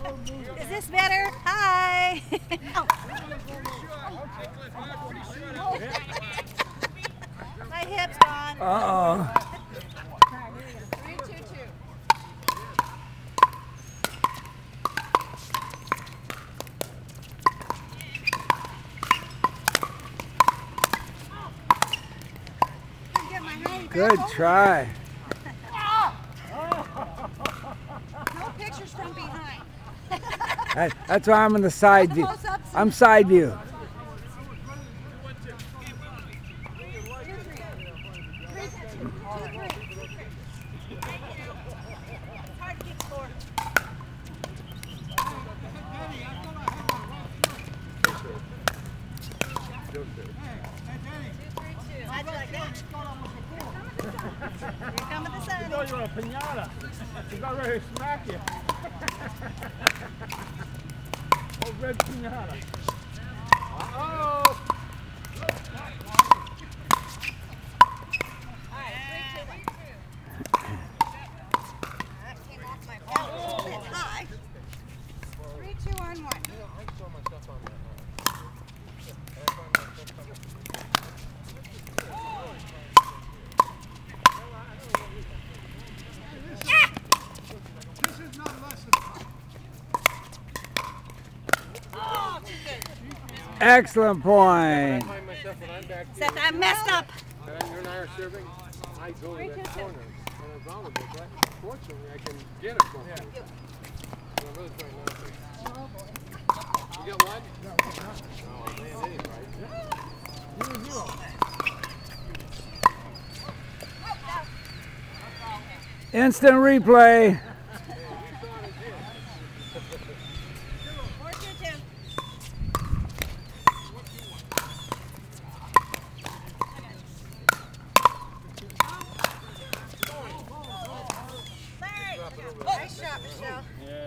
Is this better? Hi. oh. My hip's gone. Uh oh. Three, two, two. Get my honey back Good try. That- That's why I'm in the side view. I'm side view. Hard to keep score. Like that? Here coming the sun. thought you were a pinata. He got ready to smack you. oh, red pinata. Uh-oh. That came off my belt a little bit high. Three, two, on one. Excellent point. find myself when I'm back Except I messed up. and you and I are serving, I go to that corner and it's on the but fortunately I can get it from him. So I'm really trying to. You got one? Oh, man, that ain't right. Instant replay. Larry! Michele. Yeah.